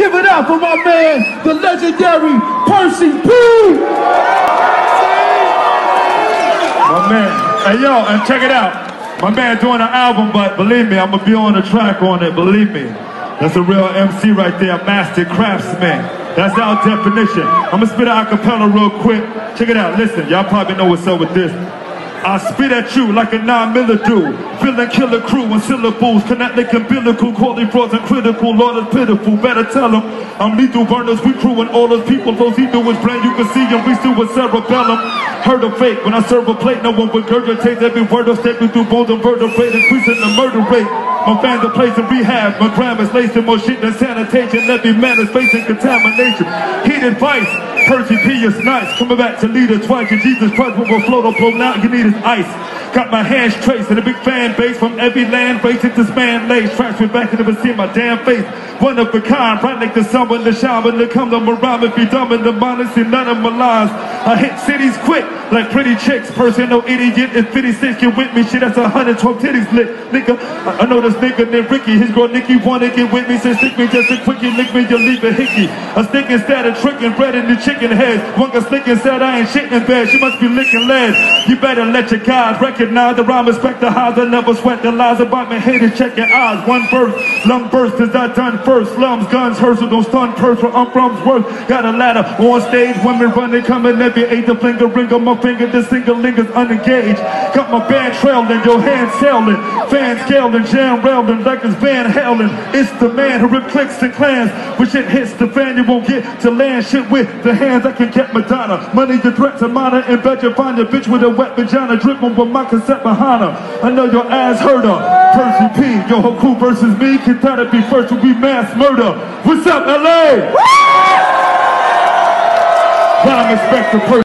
Give it up for my man, the legendary Percee P. My man. Hey, yo, and check it out. My man doing an album, but believe me, I'm gonna be on the track on it, believe me. That's a real MC right there, master craftsman. That's our definition. I'm gonna spit a acapella real quick. Check it out, listen, y'all probably know what's up with this. I spit at you like a nine miller do. Villain killer crew and syllables. Like umbilical. Quality frozen critical. Lord is pitiful. Better tell them. I'm lethal burners. We crew and all those people. Those he do is brain. You can see him. We still with cerebellum. Heard of fake. When I serve a plate, no one regurgitates every word of stepping through bones and vertebrae. Increasing the murder rate. My fans are placed in rehab. My grandma's lacing more shit than sanitation. Every man is facing contamination. Heated vice. Percee P is nice. Coming back to lead us twice. And Jesus Christ will float or blow out. You need his ice. Got my hands traced and a big fan base from every land race into span lace. Tracks with back and never see my damn face. One of a kind, right like the sun when the shine when the come the around if you dumb in the mind see none of my lies. I hit cities quick like pretty chicks. Person no idiot and 56 get with me. Shit that's a hundred twelve titties lit. Nigga, I, I know this nigga named Ricky. His girl Nikki wanna get with me. Said stick me just a quickie, lick me, you leave a hickey. A stick instead of tricking bread in the chicken heads. One got slick said I ain't shit in bed. She must be licking lead. You better let your guys recognize the rhyme, respect the highs. I never sweat the lies about me haters. Check your eyes. One verse, lung burst is I done first. Slums, guns, hearse, don't stun purse where I'm from's worth. Got a ladder on stage, women running, coming every eight the finger ring on my finger. The single linger's unengaged. Got my band trailing, your hands sailing. Fans scaling, jam railing like it's Van Halen. It's the man who rip clicks and clans. When shit hits the fan, you won't get to land shit with the hands. I can get Madonna. Money the threat to minor and bet you find a bitch with a wet vagina dripping with my cassette behind her. I know your ass heard her. Percee P, yo whole crew versus me. Can that be first will be mass murder? What's up, LA? Rhyme Inspector Percee.